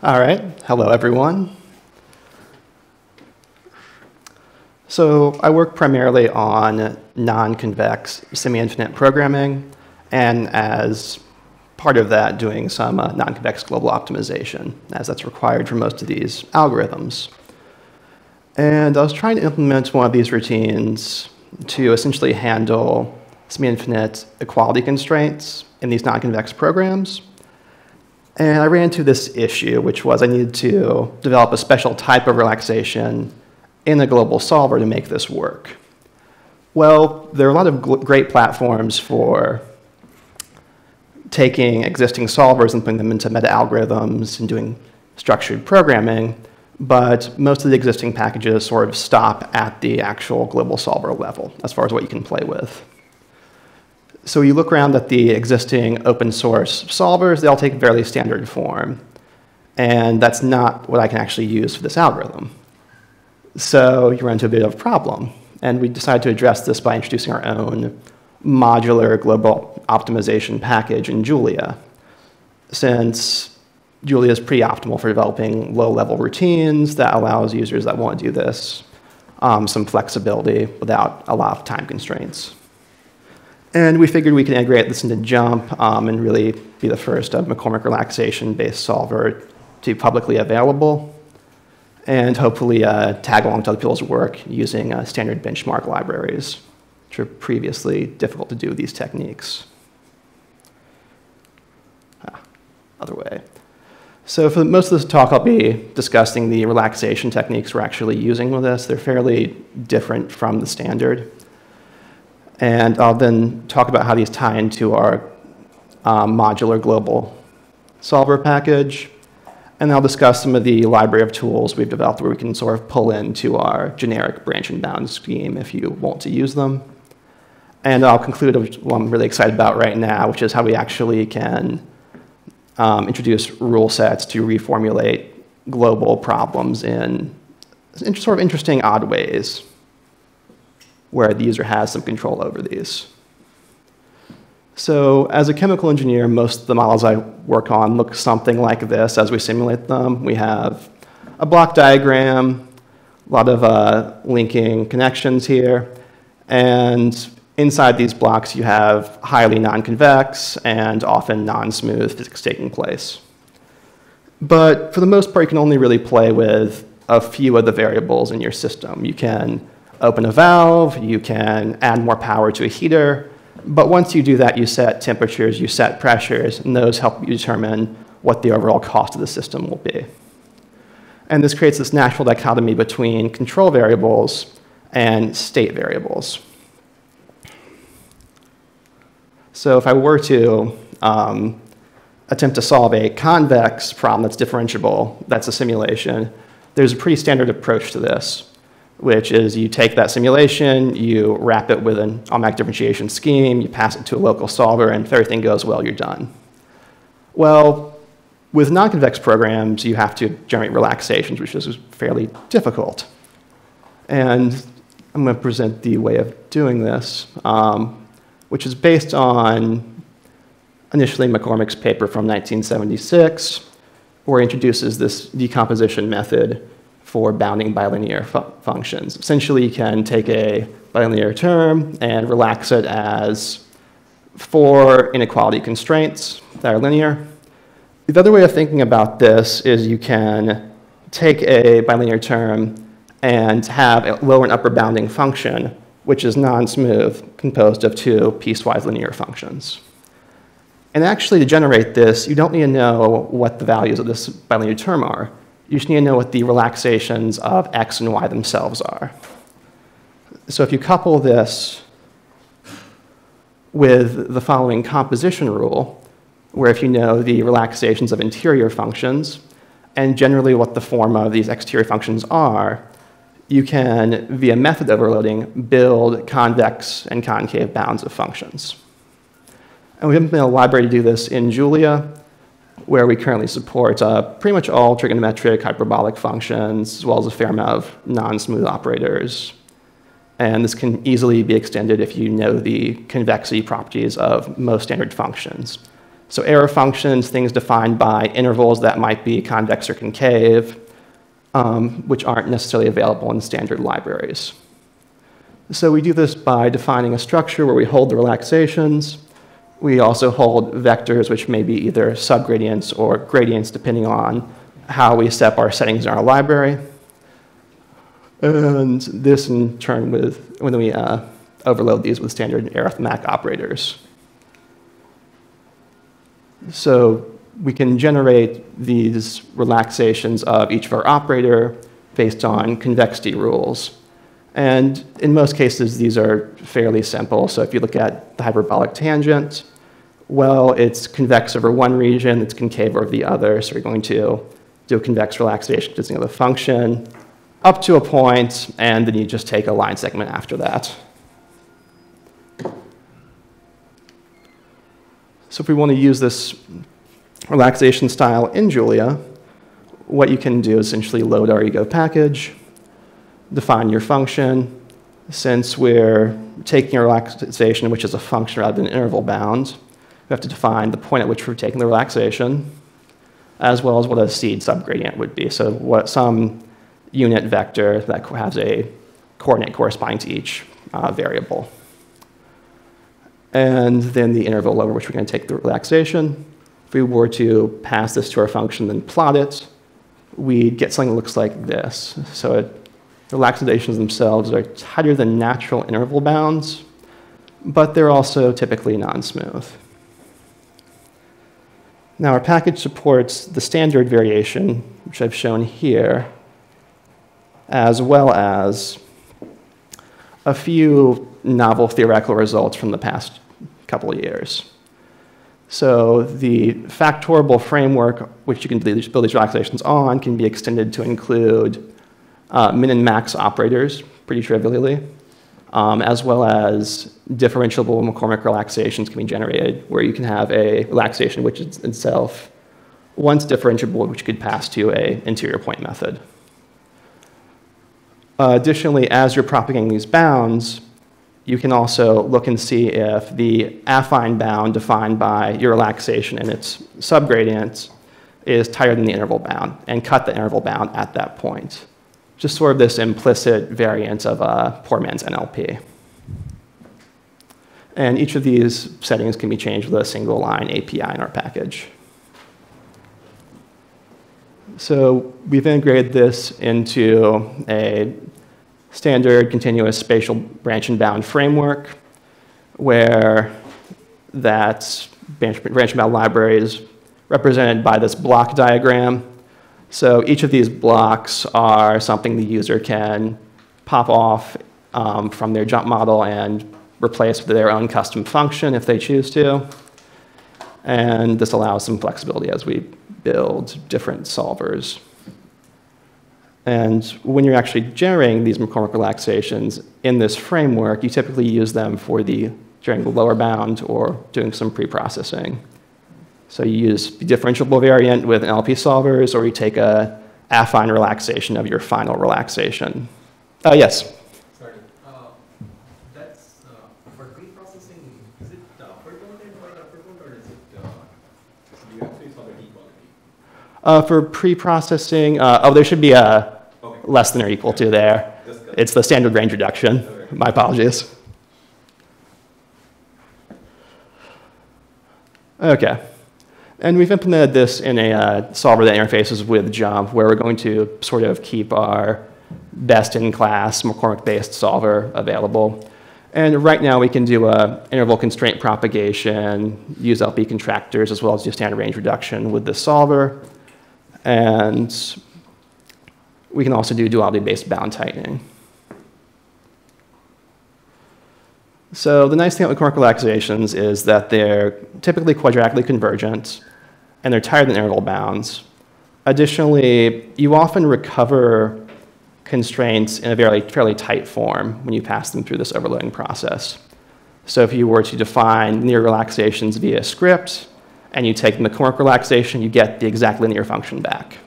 All right. Hello, everyone. So I work primarily on non-convex semi-infinite programming, and as part of that, doing some uh, non-convex global optimization, as that's required for most of these algorithms. And I was trying to implement one of these routines to essentially handle semi-infinite equality constraints in these non-convex programs. And I ran into this issue, which was I needed to develop a special type of relaxation in a global solver to make this work. Well, there are a lot of great platforms for taking existing solvers and putting them into meta-algorithms and doing structured programming, but most of the existing packages sort of stop at the actual global solver level as far as what you can play with. So you look around at the existing open source solvers, they all take a fairly standard form. And that's not what I can actually use for this algorithm. So you run into a bit of a problem. And we decided to address this by introducing our own modular global optimization package in Julia. Since Julia is pretty optimal for developing low-level routines that allows users that want to do this um, some flexibility without a lot of time constraints. And we figured we could integrate this into JuMP um, and really be the first uh, McCormick relaxation-based solver to be publicly available, and hopefully uh, tag along to other people's work using uh, standard benchmark libraries, which are previously difficult to do with these techniques. Ah, other way. So for most of this talk, I'll be discussing the relaxation techniques we're actually using with this. They're fairly different from the standard. And I'll then talk about how these tie into our um, modular global solver package. And I'll discuss some of the library of tools we've developed where we can sort of pull into our generic branch and bound scheme if you want to use them. And I'll conclude with what I'm really excited about right now, which is how we actually can um, introduce rule sets to reformulate global problems in sort of interesting, odd ways where the user has some control over these. So as a chemical engineer, most of the models I work on look something like this as we simulate them. We have a block diagram, a lot of uh, linking connections here, and inside these blocks you have highly non-convex and often non-smooth physics taking place. But for the most part, you can only really play with a few of the variables in your system. You can open a valve, you can add more power to a heater, but once you do that, you set temperatures, you set pressures, and those help you determine what the overall cost of the system will be. And this creates this natural dichotomy between control variables and state variables. So if I were to um, attempt to solve a convex problem that's differentiable, that's a simulation, there's a pretty standard approach to this which is you take that simulation, you wrap it with an automatic differentiation scheme, you pass it to a local solver, and if everything goes well, you're done. Well, with non-convex programs, you have to generate relaxations, which is fairly difficult. And I'm going to present the way of doing this, um, which is based on initially McCormick's paper from 1976, where he introduces this decomposition method for bounding bilinear fu functions. Essentially, you can take a bilinear term and relax it as four inequality constraints that are linear. The other way of thinking about this is you can take a bilinear term and have a lower and upper bounding function, which is non-smooth, composed of two piecewise linear functions. And actually, to generate this, you don't need to know what the values of this bilinear term are you just need to know what the relaxations of x and y themselves are. So if you couple this with the following composition rule, where if you know the relaxations of interior functions, and generally what the form of these exterior functions are, you can, via method overloading, build convex and concave bounds of functions. And we been a library to do this in Julia, where we currently support uh, pretty much all trigonometric hyperbolic functions, as well as a fair amount of non-smooth operators. And this can easily be extended if you know the convexity properties of most standard functions. So error functions, things defined by intervals that might be convex or concave, um, which aren't necessarily available in standard libraries. So we do this by defining a structure where we hold the relaxations. We also hold vectors, which may be either subgradients or gradients, depending on how we set our settings in our library. And this in turn with, when we uh, overload these with standard arithmetic operators. So we can generate these relaxations of each of our operator based on convexity rules. And in most cases, these are fairly simple. So if you look at the hyperbolic tangent, well, it's convex over one region, it's concave over the other. So we're going to do a convex relaxation consisting of the function up to a point, and then you just take a line segment after that. So if we want to use this relaxation style in Julia, what you can do is essentially load our EAGO package, define your function. Since we're taking a relaxation, which is a function rather than an interval bound, we have to define the point at which we're taking the relaxation, as well as what a seed subgradient would be. So what some unit vector that has a coordinate corresponding to each uh, variable. And then the interval over which we're going to take the relaxation. If we were to pass this to our function and plot it, we'd get something that looks like this. So it, relaxations themselves are tighter than natural interval bounds, but they're also typically non-smooth. Now our package supports the standard variation, which I've shown here, as well as a few novel theoretical results from the past couple of years. So the factorable framework, which you can build these relaxations on, can be extended to include uh, min and max operators, pretty trivially, um, as well as differentiable McCormick relaxations can be generated, where you can have a relaxation which is itself once differentiable, which could pass to a interior point method. Uh, additionally, as you're propagating these bounds, you can also look and see if the affine bound defined by your relaxation and its subgradients is tighter than the interval bound, and cut the interval bound at that point. Just sort of this implicit variant of a poor man's NLP. And each of these settings can be changed with a single line API in our package. So we've integrated this into a standard continuous spatial branch and bound framework where that branch, branch and bound library is represented by this block diagram. So each of these blocks are something the user can pop off um, from their JuMP model and replace with their own custom function if they choose to. And this allows some flexibility as we build different solvers. And when you're actually generating these McCormick relaxations in this framework, you typically use them for the during the lower bound or doing some pre-processing. So you use the differentiable variant with NLP solvers, or you take a affine relaxation of your final relaxation. Uh, yes? Sorry. Uh, for pre-processing, uh, oh, there should be a okay. less than or equal to there. It's the standard range reduction. Okay. My apologies. Okay. And we've implemented this in a uh, solver that interfaces with JuMP, where we're going to sort of keep our best-in-class McCormick-based solver available. And right now we can do interval constraint propagation, use LP contractors, as well as do standard range reduction with the solver. And we can also do duality-based bound tightening. So the nice thing about McCormick relaxations is that they're typically quadratically convergent, and they're tighter than interval bounds. Additionally, you often recover constraints in a very, fairly tight form when you pass them through this overloading process. So if you were to define linear relaxations via script, and you take the McCormick relaxation, you get the exact linear function back.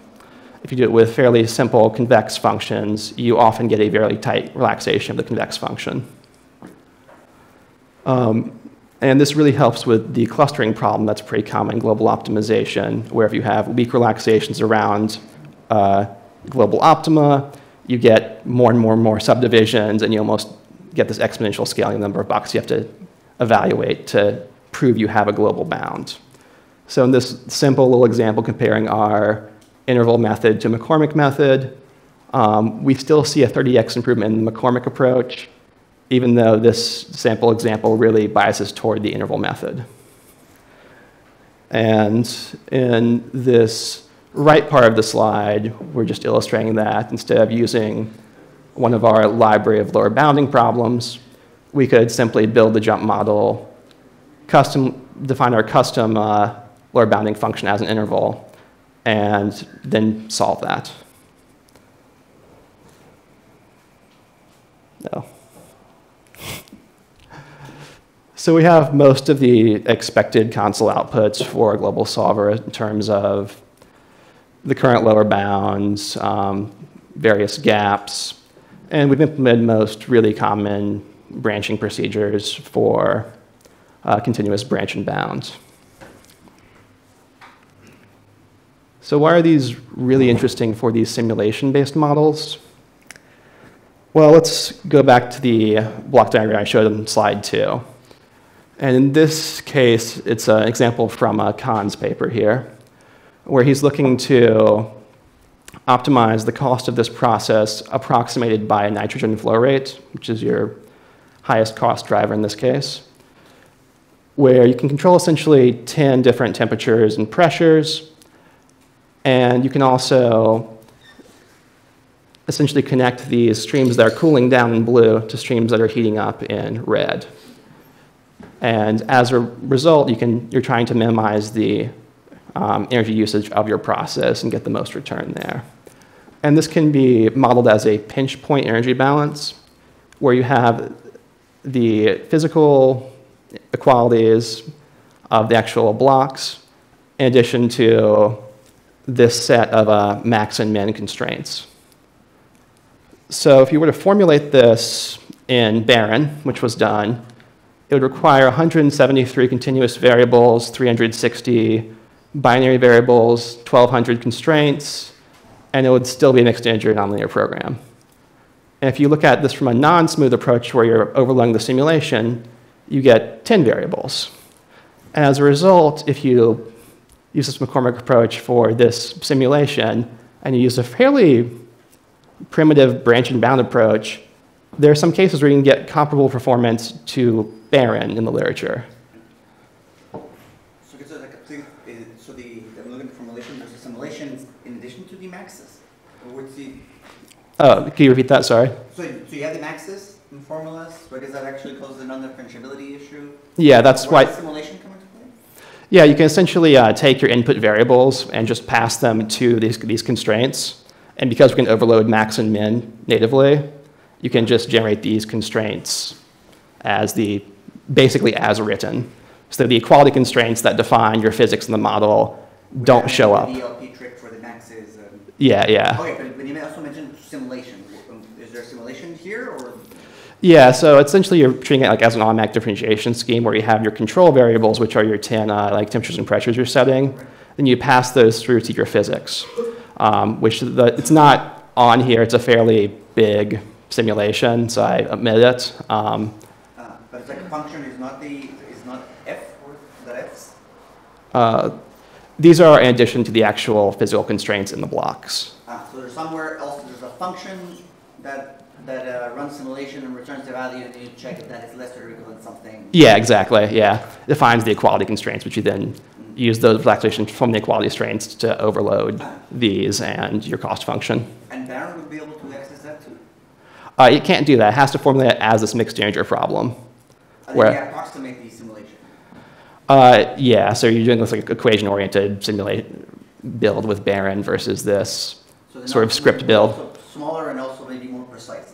If you do it with fairly simple convex functions, you often get a very tight relaxation of the convex function. Um, And this really helps with the clustering problem that's pretty common in global optimization, where if you have weak relaxations around uh, global optima, you get more and more and more subdivisions, and you almost get this exponential scaling number of boxes you have to evaluate to prove you have a global bound. So in this simple little example comparing our interval method to McCormick method, um, we still see a 30x improvement in the McCormick approach, even though this sample example really biases toward the interval method. And in this right part of the slide, we're just illustrating that instead of using one of our library of lower bounding problems, we could simply build the JuMP model, custom, define our custom uh, lower bounding function as an interval, and then solve that. No. So we have most of the expected console outputs for a global solver in terms of the current lower bounds, um, various gaps, and we've implemented most really common branching procedures for uh, continuous branch and bound. So why are these really interesting for these simulation-based models? Well, let's go back to the block diagram I showed in slide two. And in this case, it's an example from a Kahn's paper here, where he's looking to optimize the cost of this process approximated by a nitrogen flow rate, which is your highest cost driver in this case, where you can control essentially 10 different temperatures and pressures, and you can also essentially connect these streams that are cooling down in blue to streams that are heating up in red. And as a result, you can, you're trying to minimize the um, energy usage of your process and get the most return there. And this can be modeled as a pinch point energy balance, where you have the physical equalities of the actual blocks, in addition to this set of uh, max and min constraints. So if you were to formulate this in BARON, which was done, it would require 173 continuous variables, 360 binary variables, 1,200 constraints, and it would still be a mixed integer nonlinear program. And if you look at this from a non-smooth approach where you're overloading the simulation, you get 10 variables. And as a result, if you use this McCormick approach for this simulation, and you use a fairly primitive branch and bound approach, there are some cases where you can get comparable performance to BARON in the literature. So, so, like, so the, I'm looking at the formulation, there's a simulation in addition to the maxes? Or what's the, Oh, can you repeat that? Sorry. so, so you have the maxes in formulas, where does that actually cause the non-differentiability issue? Yeah, that's why. simulation come into play? Yeah, you can essentially uh, take your input variables and just pass them to these, these constraints. And because we can overload max and min natively, you can just generate these constraints as the, basically as written. So the equality constraints that define your physics in the model don't show up. Trick for the maxes. um, Yeah, yeah. Okay, but, but you also mentioned simulation. Um, Is there simulation here, or? Yeah, so essentially you're treating it like as an automatic differentiation scheme where you have your control variables, which are your 10 uh, like temperatures and pressures you're setting, then you pass those through to your physics, um, which the, it's not on here. It's a fairly big simulation, so I omit it. Um, Uh, but it's like function is not the, is not f or the f's? uh, these are in addition to the actual physical constraints in the blocks. Ah, so there's somewhere else, there's a function that, that uh, runs simulation and returns the value, and you check if that is less or equal than something. Yeah, exactly. Yeah, defines the equality constraints, which you then use those relaxations from the equality constraints to overload these and your cost function. And BARON would be able to access that too. Uh, it can't do that. It has to formulate it as this mixed integer problem. Where- then approximate the simulation. Uh, yeah, so you're doing this like equation-oriented simulate build with BARON versus this. So Sort of script build. Smaller and also maybe more precise.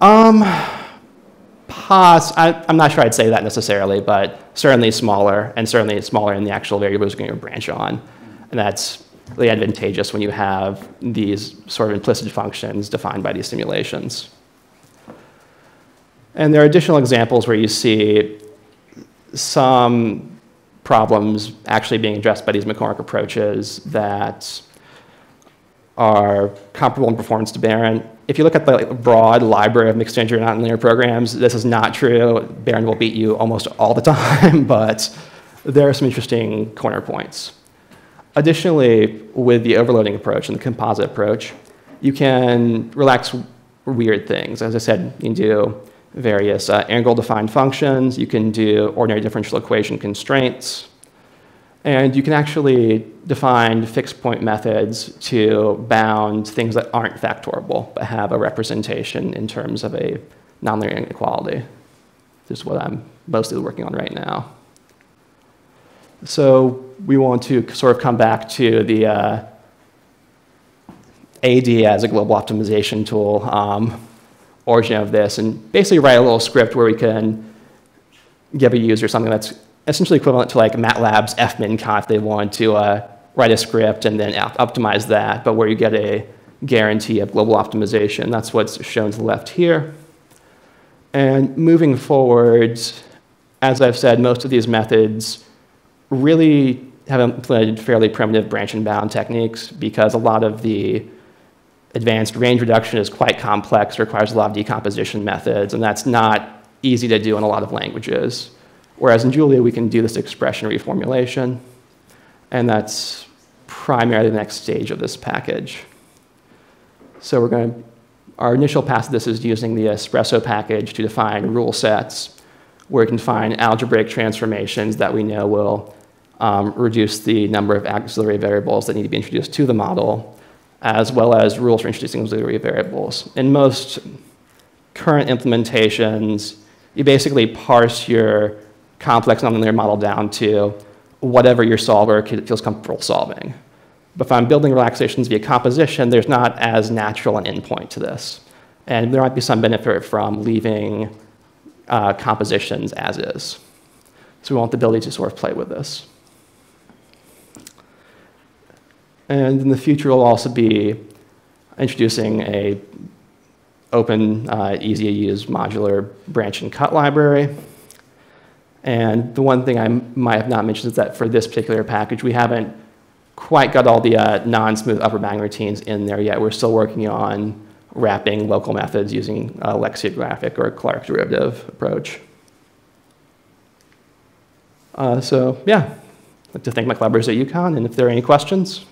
Um, pos, I, I'm not sure I'd say that necessarily, but certainly smaller, and certainly smaller in the actual variables you're going to branch on. And that's advantageous when you have these sort of implicit functions defined by these simulations. And there are additional examples where you see some problems actually being addressed by these McCormick approaches that are comparable in performance to BARON. If you look at the like, broad library of mixed integer nonlinear programs, this is not true. BARON will beat you almost all the time, but there are some interesting corner points. Additionally, with the overloading approach and the composite approach, you can relax weird things. As I said, you can do various uh, angle-defined functions. You can do ordinary differential equation constraints. And you can actually define fixed point methods to bound things that aren't factorable, but have a representation in terms of a nonlinear inequality. This is what I'm mostly working on right now. So we want to sort of come back to the uh, AD as a global optimization tool um, origin of this and basically write a little script where we can give a user something that's essentially equivalent to like MATLAB's fmincon if they want to uh, write a script and then optimize that, but where you get a guarantee of global optimization. That's what's shown to the left here. And moving forward, as I've said, most of these methods really have implemented fairly primitive branch and bound techniques because a lot of the advanced range reduction is quite complex, requires a lot of decomposition methods, and that's not easy to do in a lot of languages. Whereas in Julia, we can do this expression reformulation, and that's primarily the next stage of this package. So we're going to, our initial pass of this is using the Espresso package to define rule sets, where we can find algebraic transformations that we know will um, reduce the number of auxiliary variables that need to be introduced to the model, as well as rules for introducing auxiliary variables. In most current implementations, you basically parse your complex nonlinear model down to whatever your solver feels comfortable solving. But if I'm building relaxations via composition, there's not as natural an endpoint to this. And there might be some benefit from leaving uh, compositions as is. So we want the ability to sort of play with this. And in the future, we'll also be introducing a open, uh, easy to use modular branch and cut library. And the one thing I might have not mentioned is that for this particular package, we haven't quite got all the uh, non-smooth upper bound routines in there yet. We're still working on wrapping local methods using a lexicographic or Clarke derivative approach. Uh, so yeah, I'd like to thank my collaborators at UConn, and if there are any questions,